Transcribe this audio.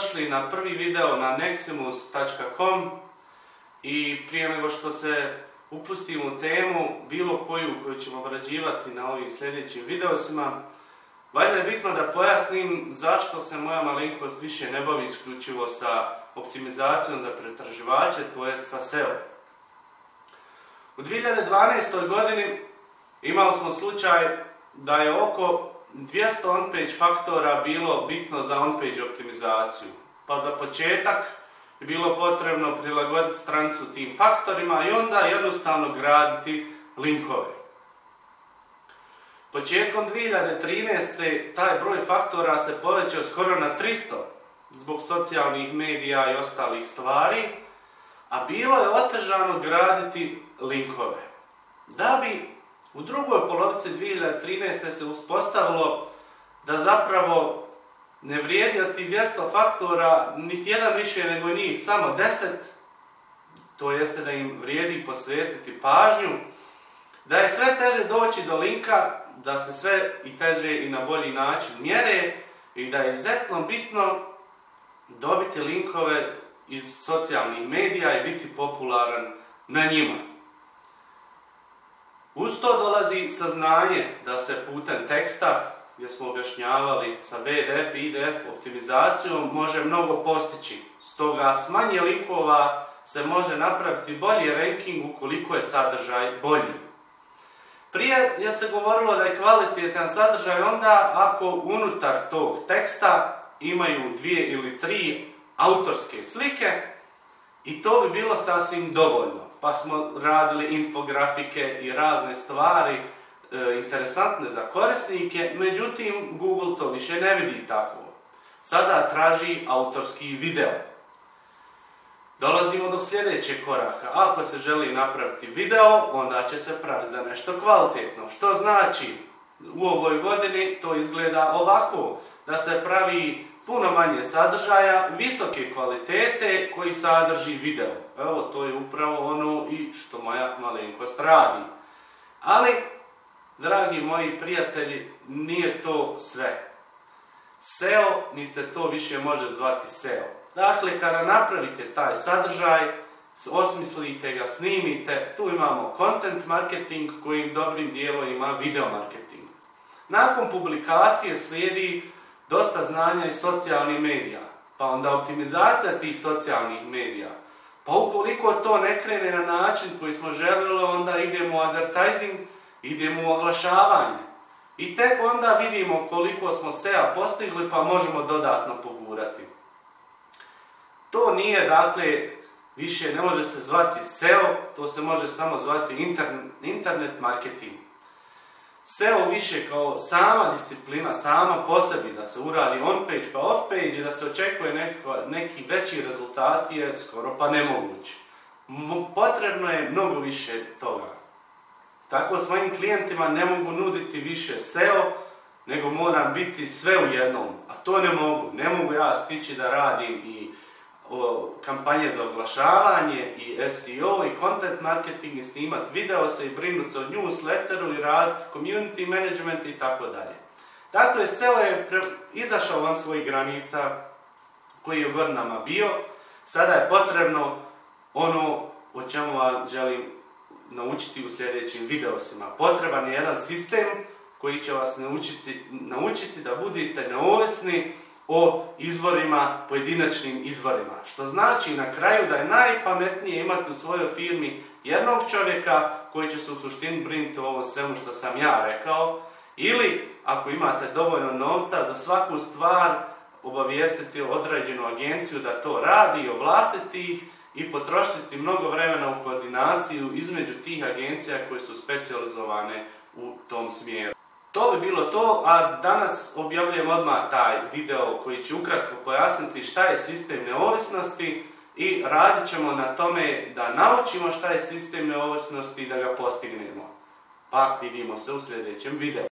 dobrodošli na prvi video na neximus.com i prije nego što se upustimo u temu, bilo koju koju ćemo obrađivati na ovim sljedećim videosima, valjda je bitno da pojasnim zašto se moja malenkost više ne bavi isključivo sa optimizacijom za pretraživače, to je sa SEO. U 2012. godini imali smo slučaj da je oko 200 on-page faktora bilo bitno za on-page optimizaciju. Pa za početak je bilo potrebno prilagoditi strancu tim faktorima i onda jednostavno graditi linkove. Početkom 2013. taj broj faktora se povećao skoro na 300 zbog socijalnih medija i ostalih stvari, a bilo je otežano graditi linkove. Da bi u drugoj polovici 2013. se uspostavilo da zapravo ne vrijedi od tih 200 faktora niti jedan više nego njih, samo 10, to jeste da im vrijedi posvetiti pažnju, da je sve teže doći do linka, da se sve i teže i na bolji način mjere i da je izuzetno bitno dobiti linkove iz socijalnih medija i biti popularan na njima. Uz to dolazi saznanje da se putem teksta, gdje smo objašnjavali sa VDF i IDF optimizacijom, može mnogo postići. Stoga s manje linkova se može napraviti bolji ranking ukoliko je sadržaj bolji. Prije je se govorilo da je kvalitetan sadržaj onda ako unutar tog teksta imaju dvije ili tri autorske slike i to bi bilo sasvim dovoljno pa smo radili infografike i razne stvari e, interesantne za korisnike, međutim Google to više ne vidi tako. Sada traži autorski video. Dolazimo do sljedećeg koraka. Ako se želi napraviti video, onda će se praviti za nešto kvalitetno. Što znači, u ovoj godini to izgleda ovako, da se pravi puno manje sadržaja, visoke kvalitete koji sadrži video. Evo, to je upravo ono i što moja malenkost radi. Ali, dragi moji prijatelji, nije to sve. SEO, niti se to više može zvati SEO. Dakle, kada napravite taj sadržaj, osmislite ga, snimite, tu imamo content marketing koji dobrim dijelom ima video marketing. Nakon publikacije slijedi dosta znanja iz socijalnih medija, pa onda optimizacija tih socijalnih medija. Pa ukoliko to ne krene na način koji smo želili, onda idemo u advertising, idemo u oglašavanje. I tek onda vidimo koliko smo SEA postigli, pa možemo dodatno pogurati. To nije, dakle, više ne može se zvati SEO, to se može samo zvati internet marketing. SEO više kao sama disciplina, sama po sebi, da se uradi on page pa off page i da se očekuje neko, neki veći rezultati je skoro pa nemoguće. Potrebno je mnogo više toga. Tako svojim klijentima ne mogu nuditi više SEO, nego moram biti sve u jednom. A to ne mogu. Ne mogu ja stići da radim i kampanje za oglašavanje i SEO i content marketing i snimat video se i brinut se o newsletteru i rad community management i tako dalje. Dakle, SEO je izašao van svojih granica koji je godinama bio. Sada je potrebno ono o čemu vam želim naučiti u sljedećim videosima. Potreban je jedan sistem koji će vas naučiti, naučiti da budete neovisni o izvorima, pojedinačnim izvorima. Što znači na kraju da je najpametnije imati u svojoj firmi jednog čovjeka koji će se u suštini brinuti o ovom svemu što sam ja rekao, ili ako imate dovoljno novca za svaku stvar obavijestiti određenu agenciju da to radi i ovlastiti ih i potrošiti mnogo vremena u koordinaciju između tih agencija koje su specijalizovane u tom smjeru. To bi bilo to, a danas objavljujem odmah taj video koji će ukratko pojasniti šta je sistem neovisnosti i radit ćemo na tome da naučimo šta je sistem neovisnosti i da ga postignemo. Pa vidimo se u sljedećem videu.